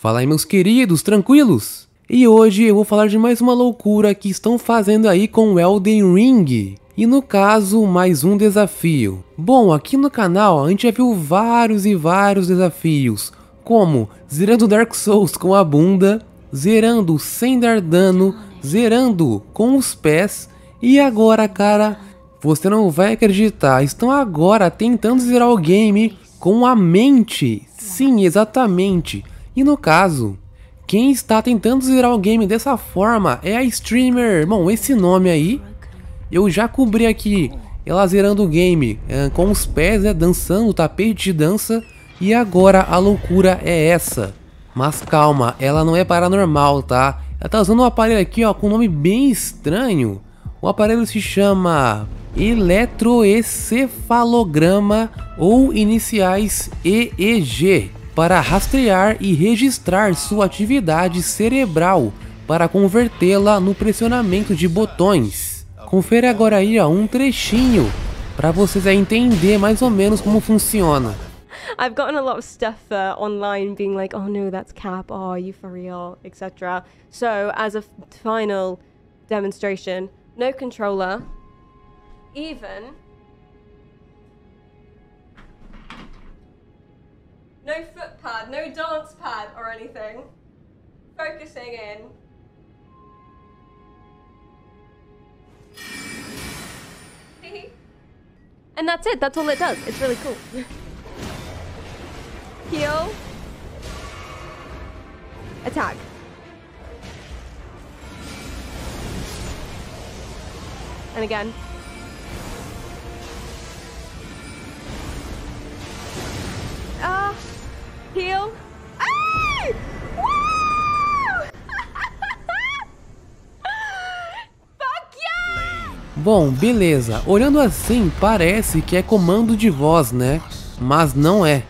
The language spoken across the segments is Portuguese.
Fala aí meus queridos, tranquilos? E hoje eu vou falar de mais uma loucura que estão fazendo aí com Elden Ring. E no caso, mais um desafio. Bom, aqui no canal a gente já viu vários e vários desafios, como zerando Dark Souls com a bunda, zerando sem dar dano, zerando com os pés, e agora, cara, você não vai acreditar, estão agora tentando zerar o game com a mente. Sim, exatamente. E no caso, quem está tentando zerar o game dessa forma é a streamer. Bom, esse nome aí, eu já cobri aqui ela zerando o game é, com os pés, né, dançando, tapete de dança. E agora a loucura é essa. Mas calma, ela não é paranormal, tá? Ela tá usando um aparelho aqui, ó, com um nome bem estranho. O aparelho se chama eletroencefalograma ou iniciais EEG para rastrear e registrar sua atividade cerebral para convertê-la no pressionamento de botões. Confere agora aí ó, um trechinho para vocês entender mais ou menos como funciona. I've gotten a lot of stuff uh, online being like, oh no, that's cap, oh, are you for real, etc. So, as a final demonstration, no controller, even No foot pad, no dance pad or anything. Focusing in. and that's it, that's all it does. It's really cool. Heal. Attack. And again. Bom, beleza. Olhando assim, parece que é comando de voz, né? Mas não é.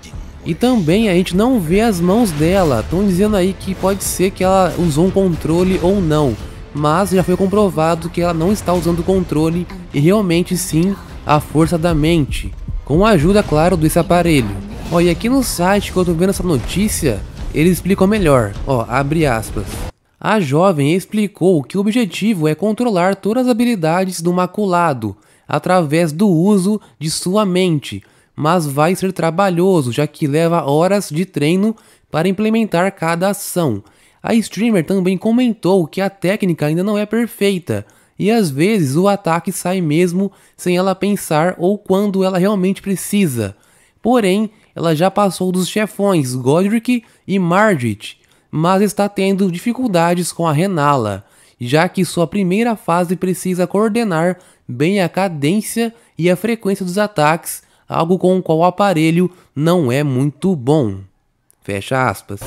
E também a gente não vê as mãos dela. Estão dizendo aí que pode ser que ela usou um controle ou não. Mas já foi comprovado que ela não está usando o controle e realmente sim a força da mente. Com a ajuda, claro, desse aparelho. Ó, e aqui no site que eu tô vendo essa notícia, eles explicam melhor. Ó, abre aspas. A jovem explicou que o objetivo é controlar todas as habilidades do maculado através do uso de sua mente, mas vai ser trabalhoso, já que leva horas de treino para implementar cada ação. A streamer também comentou que a técnica ainda não é perfeita e às vezes o ataque sai mesmo sem ela pensar ou quando ela realmente precisa. Porém, ela já passou dos chefões Godric e Margit, mas está tendo dificuldades com a Renala, já que sua primeira fase precisa coordenar bem a cadência e a frequência dos ataques, algo com o qual o aparelho não é muito bom. Fecha aspas.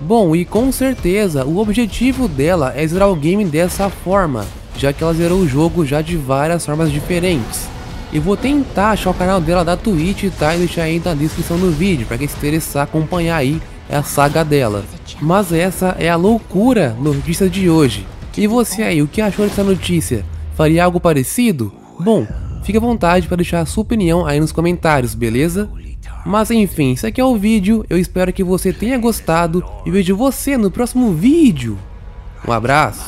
Bom, e com certeza o objetivo dela é zerar o game dessa forma, já que ela zerou o jogo já de várias formas diferentes. Eu vou tentar achar o canal dela da Twitch, tá? E deixar aí na descrição do vídeo, para quem se interessar acompanhar aí a saga dela. Mas essa é a loucura notícia de hoje. E você aí, o que achou dessa notícia? Faria algo parecido? Bom, fique à vontade para deixar a sua opinião aí nos comentários, beleza? Mas enfim, esse aqui é o vídeo, eu espero que você tenha gostado e vejo você no próximo vídeo. Um abraço.